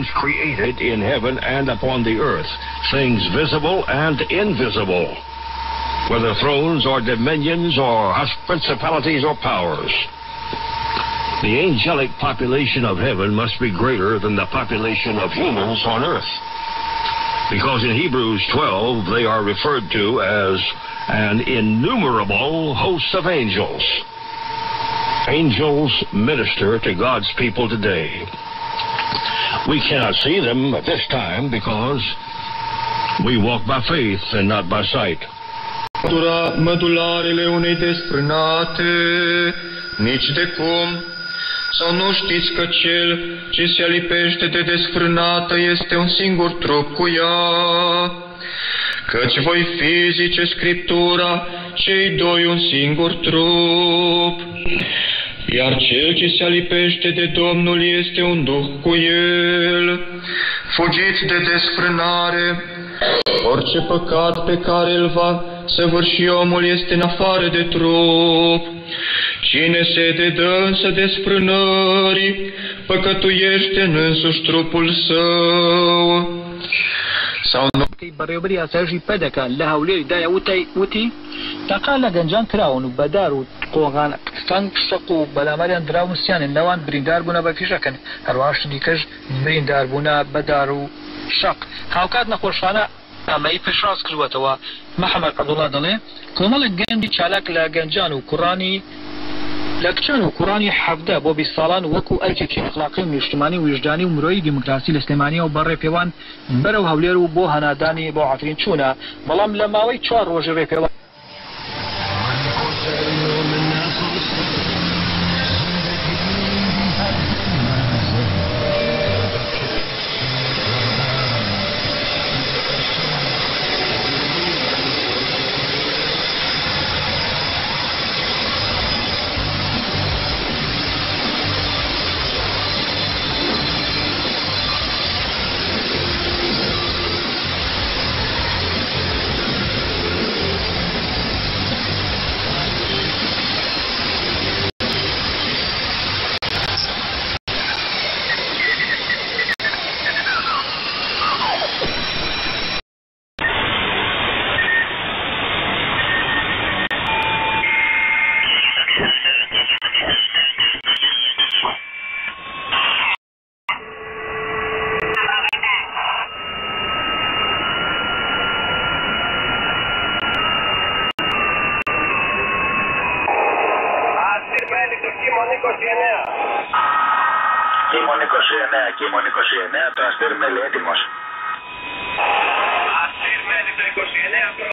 things created in heaven and upon the earth, things visible and invisible, whether thrones or dominions or principalities or powers. The angelic population of heaven must be greater than the population of humans on earth. Because in Hebrews 12, they are referred to as an innumerable host of angels. Angels minister to God's people today. We cannot see them at this time because we walk by faith and not by sight. Mădularele unei desfrânate, nici de cum, sau nu știți că cel ce se alipește de desfrânată este un singur trup cu ea? Căci voi fi, zice Scriptura, cei doi un singur trup Iar cel ce se alipește de Domnul este un duh cu el. Fugiți de desfrânare, orice păcat pe care îl va săvârși omul este în afară de trup. Cine se dedă însă desprânării, păcătuiește în însuși trupul său. Sau nu کەی بەڕێوبەری ئاساژی پەدەکان لە هەولێری دایە وتای وتی تاقا لە گەنجان قۆغان فەنگ سەق و بەلامەریان دراون سییانن نەوان بریندار بوون بە فیشەکەن هەرواشنی کەش بریندار بوون بەدار و شق هاوکات نەخۆشخانە ئەمەی پێشڕاز کردوەتەوە. محەممەد عبدوڵا دەڵێ کۆمەڵک گەندی چالاک لە گەنجان و کوڕانی لە کچان و کوڕانی حەفدە بۆ بی ساڵان وەکو ئەرکێکی اخلاقی نیشتمانی وژدانی و مرۆی دیموکراسی لە سلێمانی و بەڕێ پێوان بەرەو هەولێر و بۆ هەنادانی بۆ عفرین چوونە بەڵام لە ماوەی چوار ڕۆژی ڕێپێوان Κίμων 29. Κίμων 29, Κίμων 29, το αστέρι με λέει έτοιμος.